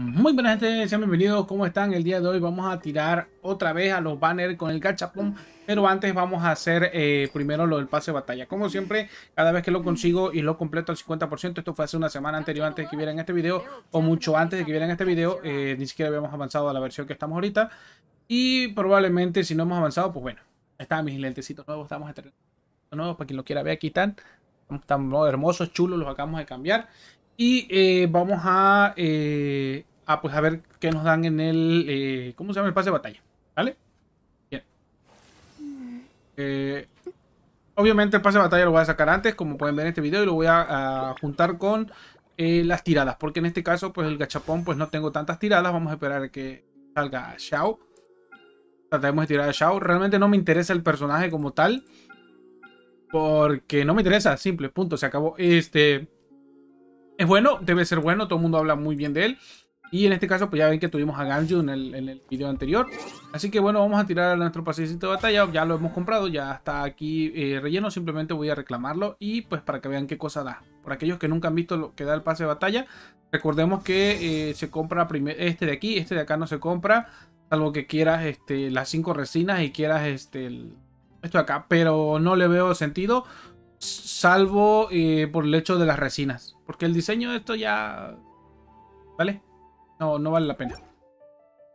Muy buenas gente, sean bienvenidos, ¿cómo están? El día de hoy vamos a tirar otra vez a los banners con el gachapón Pero antes vamos a hacer eh, primero lo del pase de batalla Como siempre, cada vez que lo consigo y lo completo al 50% Esto fue hace una semana anterior antes de que vieran este video O mucho antes de que vieran este video eh, Ni siquiera habíamos avanzado a la versión que estamos ahorita Y probablemente si no hemos avanzado, pues bueno Están mis lentecitos nuevos, estamos nuevos Para quien lo quiera ver, aquí están Están hermosos, chulos, los acabamos de cambiar y eh, vamos a, eh, a, pues a ver qué nos dan en el... Eh, ¿Cómo se llama el pase de batalla? ¿Vale? Bien. obviamente el pase de batalla lo voy a sacar antes, como pueden ver en este video, y lo voy a, juntar con las tiradas. Porque en este caso, pues el gachapón, pues no tengo tantas tiradas. Vamos a esperar a que salga Shao. Trataremos de tirar a Shao. Realmente no me interesa el personaje como tal. Porque no me interesa, simple, punto, se acabó. Este es bueno, debe ser bueno, todo el mundo habla muy bien de él. Y en este caso, pues ya ven que tuvimos a Ganju en el, en el video anterior. Así que bueno, vamos a tirar a nuestro pasecito de batalla. Ya lo hemos comprado, ya está aquí eh, relleno. Simplemente voy a reclamarlo y pues para que vean qué cosa da. Por aquellos que nunca han visto lo que da el pase de batalla, recordemos que eh, se compra este de aquí, este de acá no se compra. Salvo que quieras este, las cinco resinas y quieras este, esto de acá. Pero no le veo sentido Salvo eh, por el hecho de las resinas. Porque el diseño de esto ya... ¿Vale? No, no vale la pena.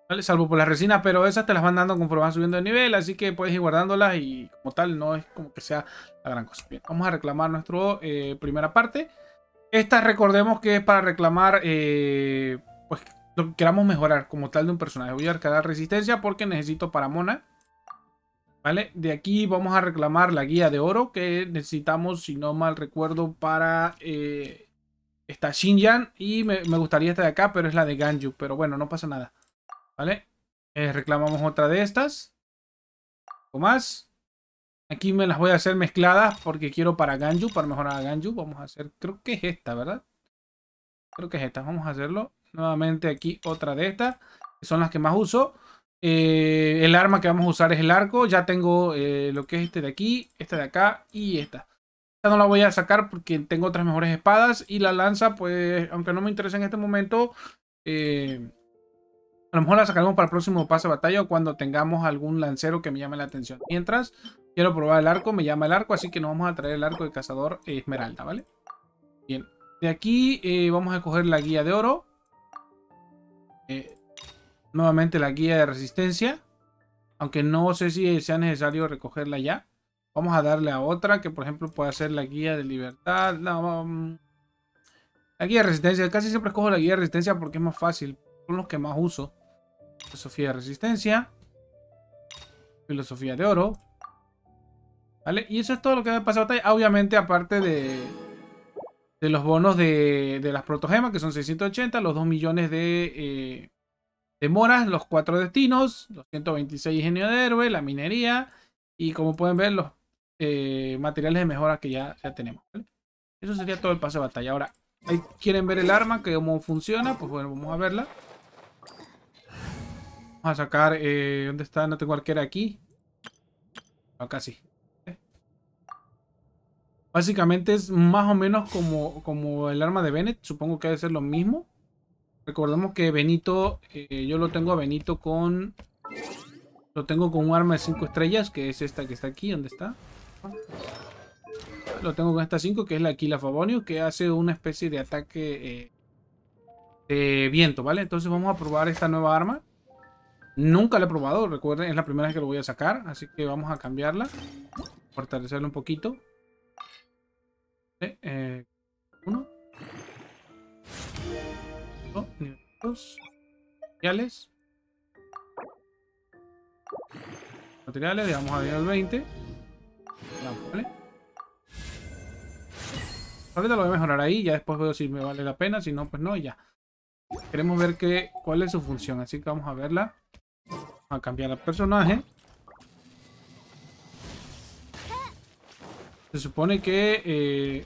¿Vale? Salvo por las resinas, pero esas te las van dando conforme van subiendo de nivel. Así que puedes ir guardándolas y como tal no es como que sea la gran cosa. Bien, vamos a reclamar nuestra eh, primera parte. Esta recordemos que es para reclamar... Eh, pues lo que queramos mejorar como tal de un personaje. Voy a recargar resistencia porque necesito para Mona. ¿Vale? De aquí vamos a reclamar la guía de oro que necesitamos, si no mal recuerdo, para eh, esta Xinjiang. Y me, gustaría esta de acá, pero es la de Ganju. Pero bueno, no pasa nada. ¿Vale? Eh, reclamamos otra de estas. O más. Aquí me las voy a hacer mezcladas porque quiero para Ganju, para mejorar a Ganju. Vamos a hacer, creo que es esta, ¿verdad? Creo que es esta. Vamos a hacerlo. Nuevamente aquí otra de estas, que son las que más uso. Eh, el arma que vamos a usar es el arco. Ya tengo eh, lo que es este de aquí, este de acá y esta. Esta no la voy a sacar porque tengo otras mejores espadas. Y la lanza, pues, aunque no me interesa en este momento, eh, a lo mejor la sacaremos para el próximo pase de batalla o cuando tengamos algún lancero que me llame la atención. Mientras, quiero probar el arco, me llama el arco, así que nos vamos a traer el arco de cazador esmeralda, ¿vale? Bien, de aquí vamos a coger la guía de oro. Eh, nuevamente la guía de resistencia. Aunque no sé si sea necesario recogerla ya. Vamos a darle a otra que por ejemplo puede ser la guía de libertad. Mm, la guía de resistencia. Casi siempre escojo la guía de resistencia porque es más fácil. Son los que más uso. Filosofía de resistencia. Filosofía de oro. ¿Vale? Y eso es todo lo que me pasa batalla. Obviamente aparte de, de los bonos de, de las protogemas que son 680. Los 2 millones de... Eh, Demoras, los cuatro destinos, los 126 ingenio de héroe, la minería y como pueden ver los eh, materiales de mejora que ya, tenemos. Eso sería todo el paso de batalla. Ahora, quieren ver el arma, que cómo funciona, pues bueno, vamos a verla. Vamos a sacar, eh, ¿dónde está? No tengo arquera aquí. Acá sí. Básicamente es más o menos como, como el arma de Bennett. Supongo que debe ser lo mismo. Recordemos que Benito, eh, yo lo tengo a Benito con... Lo tengo con un arma de 5 estrellas, que es esta que está aquí, ¿dónde está? Lo tengo con esta 5, que es la Aquila Favonio, que hace una especie de ataque eh, de viento, ¿vale? Entonces vamos a probar esta nueva arma. Nunca la he probado, recuerden, es la primera vez que lo voy a sacar, así que vamos a cambiarla. Fortalecerla un poquito. Eh, uno. Materiales. Materiales, digamos a nivel 20. ¿vale? Ahorita lo voy a mejorar ahí, ya después veo si me vale la pena, si no, pues no, ya. Queremos ver que, cuál es su función, así que vamos a verla. Vamos a cambiar el personaje. Se supone que eh,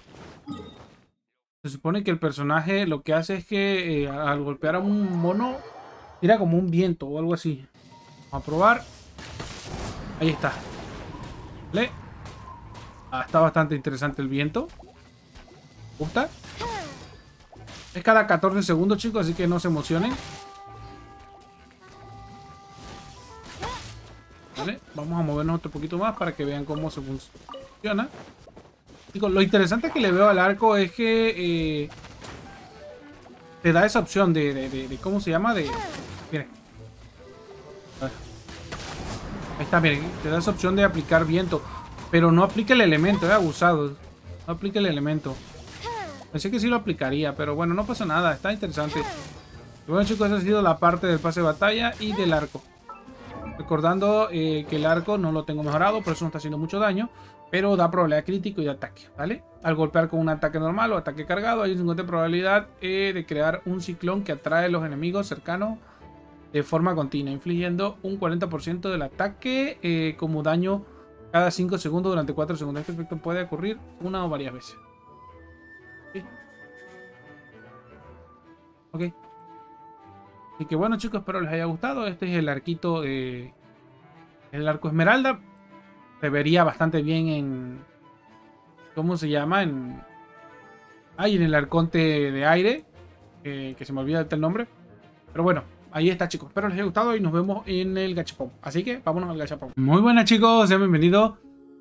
se supone que el personaje lo que hace es que eh, al golpear a un mono tira como un viento o algo así. Vamos a probar. Ahí está. ¿Vale? Ah, está bastante interesante el viento. ¿Gusta? Es cada 14 segundos, chicos, así que no se emocionen. Vale, vamos a movernos otro poquito más para que vean cómo se funciona. Lo interesante que le veo al arco es que eh, te da esa opción de, de, ¿cómo se llama? De, miren. Ahí está, miren, te da esa opción de aplicar viento. Pero no aplica el elemento, he abusado. No aplica el elemento. Pensé que sí lo aplicaría, pero bueno, no pasa nada, está interesante. bueno chicos, esa ha sido la parte del pase de batalla y del arco. Recordando eh, que el arco no lo tengo mejorado, por eso no está haciendo mucho daño. Pero da probabilidad crítico y de ataque, ¿vale? Al golpear con un ataque normal o ataque cargado, hay un 50 de probabilidad eh, de crear un ciclón que atrae a los enemigos cercanos de forma continua, infligiendo un 40% del ataque eh, como daño cada 5 segundos durante 4 segundos. Este efecto puede ocurrir una o varias veces. Ok. Así que bueno chicos, espero les haya gustado. Este es el arquito, de el arco esmeralda. Se vería bastante bien en... ¿Cómo se llama? En... Ahí en el arconte de aire. que se me olvida el nombre. Pero bueno, ahí está chicos. Espero les haya gustado y nos vemos en el gachapón. Así que vámonos al gachapón. Muy buenas chicos, sean bienvenidos.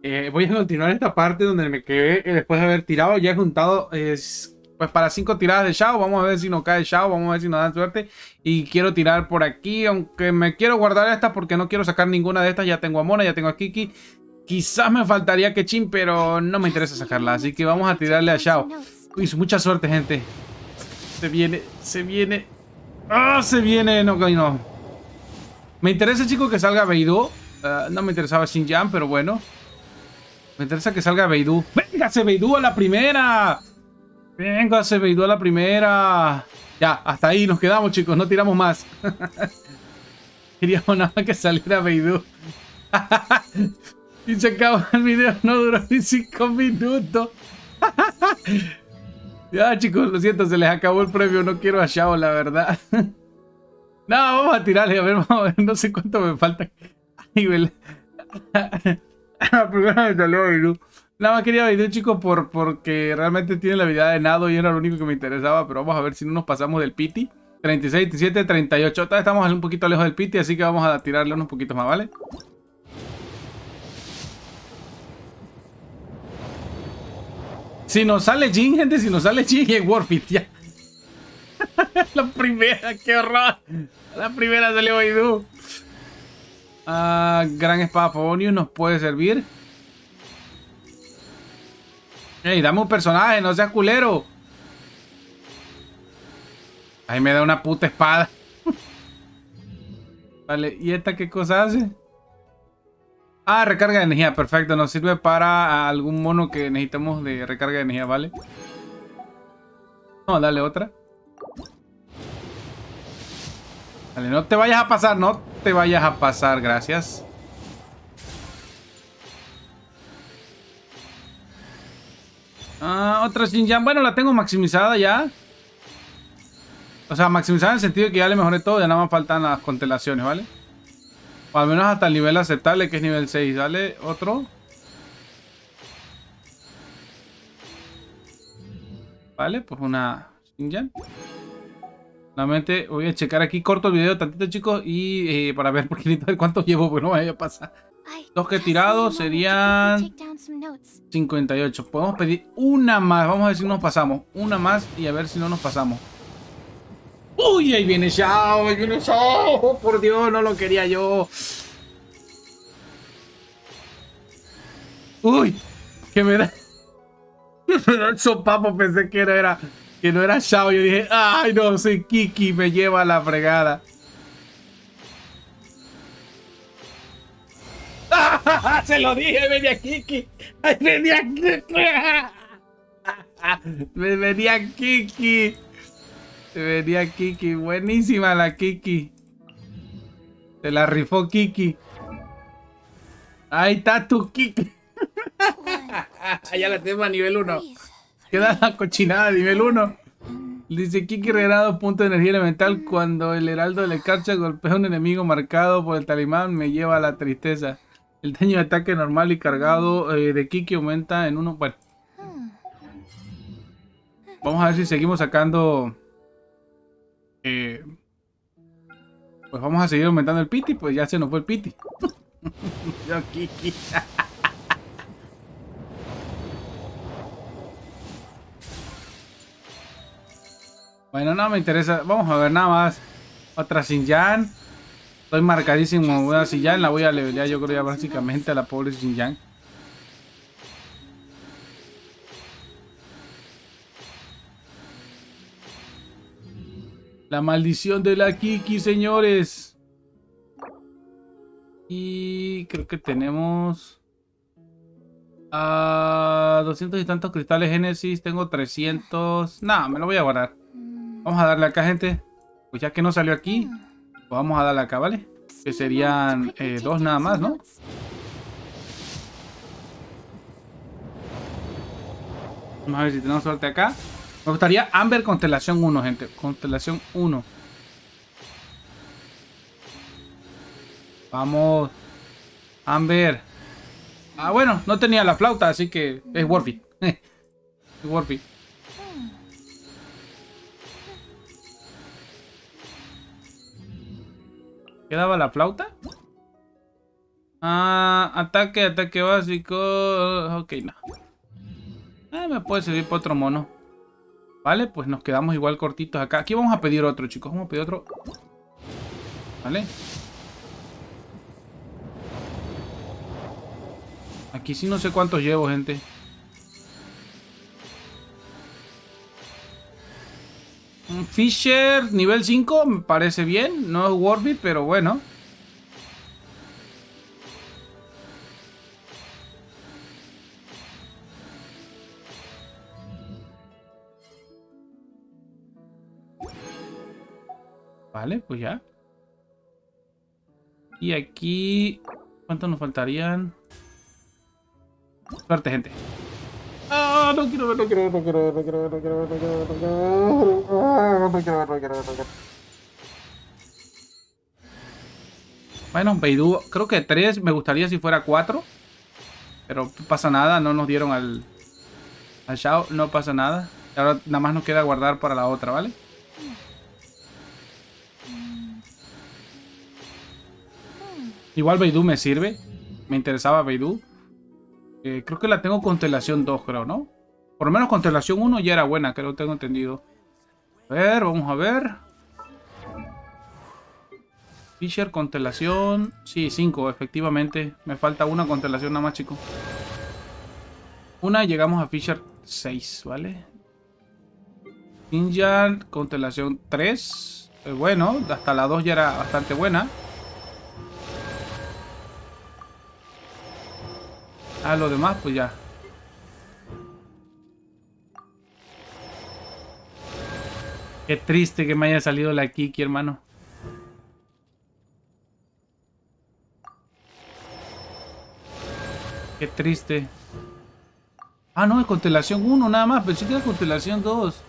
Eh, voy a continuar esta parte donde me quedé eh, después de haber tirado. Ya he juntado pues para cinco tiradas de Shao. Vamos a ver si nos cae Shao. Vamos a ver si nos dan suerte. Y quiero tirar por aquí. Aunque me quiero guardar estas porque no quiero sacar ninguna de estas. Ya tengo a Mona, ya tengo a Kiki. Quizás me faltaría Kechin, pero no me interesa sacarla. Así que vamos a tirarle a Shao. Uy, mucha suerte, gente. Se viene, se viene. ¡Ah! se viene. No, no. Me interesa, chicos, que salga Beidou. Ah, no me interesaba Xinjiang, pero bueno. Me interesa que salga Beidou. ¡Véngase, Beidou a la primera! Venga, se Beidou a la primera. Ya, hasta ahí nos quedamos, chicos. No tiramos más. Queríamos nada más que saliera Beidou. y se acabó el video. No duró ni 5 minutos. ya, chicos, lo siento. Se les acabó el premio. No quiero a Shao, la verdad. no, vamos a tirarle. A ver, vamos a ver. No sé cuánto me falta. Ay, la. Nada más quería video, chicos, por, porque realmente tiene la habilidad de nado y era lo único que me interesaba. Pero vamos a ver si no nos pasamos del piti. 36, 27, 38. estamos un poquito lejos del piti, así que vamos a tirarle unos poquitos más, ¿vale? Si nos sale Jin, gente, si nos sale Jin es Warfit, ya. la primera, qué horror. La primera salió Baidu. Ah, gran espada Favonius nos puede servir. Ey, dame un personaje, no seas culero. Ahí me da una puta espada. vale, ¿y esta qué cosa hace? Ah, recarga de energía, perfecto. Nos sirve para algún mono que necesitemos de recarga de energía, ¿vale? Vamos a darle otra. Vale, no te vayas a pasar, no te vayas a pasar, gracias. Ah, otra Xinjiang. Bueno, la tengo maximizada ya. O sea, maximizada en el sentido de que ya le mejoré todo. Ya nada más faltan las constelaciones, ¿vale? O al menos hasta el nivel aceptable, que es nivel 6. Dale, otro. Vale, pues una Xinjiang. Nuevamente voy a checar aquí, corto el video tantito chicos y eh, para ver por qué cuánto llevo, pues no vaya a pasar. Dos que tirados serían 58. Podemos pedir una más. Vamos a ver si nos pasamos. Una más y a ver si no nos pasamos. ¡Uy! Ahí viene Shao. Ahí viene Shao. Por Dios, no lo quería yo. ¡Uy! Que me da... me da el sopapo. Pensé que no era... Que no era Shao. Yo dije, ¡ay no! Soy Kiki. Me lleva a la fregada. Se lo dije, venía Kiki. Venía Kiki. Venía Kiki. Venía Kiki. Buenísima la Kiki. Se la rifó Kiki. Ahí está tu Kiki. ya la tengo a nivel 1. Queda la cochinada a nivel 1. Dice Kiki regalado punto de energía elemental cuando el heraldo de la carcha golpea a un enemigo marcado por el talimán me lleva a la tristeza. El daño de ataque normal y cargado eh, de Kiki aumenta en uno. Bueno. Vamos a ver si seguimos sacando Eh, pues vamos a seguir aumentando el piti, pues ya se nos fue el piti. Yo, Kiki. bueno, no me interesa. Vamos a ver nada más. Otra Xinjiang. Estoy marcadísimo. Una Xinjiang la voy a levelear yo creo ya básicamente a la pobre Xinjiang. La maldición de la Kiki, señores. Y creo que tenemos... A 200 y tantos cristales Genesis. Tengo 300. Nada, me lo voy a guardar. Vamos a darle acá, gente. Pues ya que no salió aquí, vamos a darle acá, ¿vale? Que serían eh, dos nada más, ¿no? Vamos a ver si tenemos suerte acá. Me gustaría Amber Constelación 1, gente. Constelación 1. Vamos. Amber. Ah, bueno, no tenía la flauta, así que es worth it. es worth it. ¿Qué daba la flauta? Ah, ataque, ataque básico. Ok, no. Ah, me puede servir para otro mono. Vale, pues nos quedamos igual cortitos acá. Aquí vamos a pedir otro, chicos. Vamos a pedir otro. Vale. Aquí sí no sé cuántos llevo, gente. Fisher nivel 5 me parece bien. No es worth pero bueno. Vale, pues ya. Y aquí... ¿Cuántos nos faltarían? Suerte, gente. Ah, no quiero ver, no quiero ver, no quiero ver, no quiero ver, no quiero ver, no quiero ver, no quiero ver, no quiero ver, no quiero ver, Bueno, Beidou, creo que 3, me gustaría si fuera 4. Pero no pasa nada, no nos dieron al... Al Shao, no pasa nada. Ahora nada más nos queda guardar para la otra, ¿vale? Igual Beidou me sirve. Me interesaba Beidou. Eh, creo que la tengo Constelación 2, creo, ¿no? Por lo menos Constelación 1 ya era buena, creo, tengo entendido. A ver, vamos a ver. Fisher, Constelación... Sí, 5, efectivamente. Me falta una Constelación nada más, chico. Una, llegamos a Fisher 6, ¿vale? Ninja, Constelación 3. Eh, bueno, hasta la 2 ya era bastante buena. Ah, lo demás, pues ya. Qué triste que me haya salido la Kiki, hermano. Qué triste. Ah, no, es constelación 1 nada más. Pensé que era constelación 2.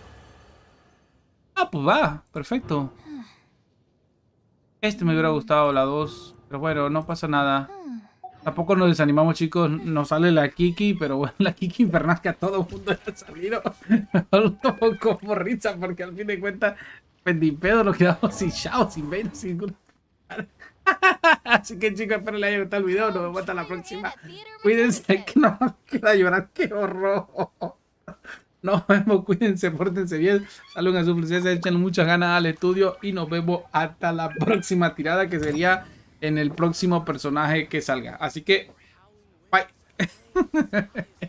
Ah, pues va. Perfecto. Este me hubiera gustado, la 2. Pero bueno, no pasa nada. Tampoco nos desanimamos, chicos. Nos sale la Kiki, pero bueno, la Kiki infernal que a todo mundo le ha salido. un poco como risa, porque al fin de cuentas, pendipedo nos quedamos sin Shao, sin Vayne, sin... Así que chicos, espero les haya gustado el video. Nos vemos hasta la próxima. Cuídense, que no queda llorar. ¡Qué horror! Nos vemos, cuídense, pórtense bien. Saluden a su presencia, echen muchas ganas al estudio y nos vemos hasta la próxima tirada que sería en el próximo personaje que salga. Así que, bye.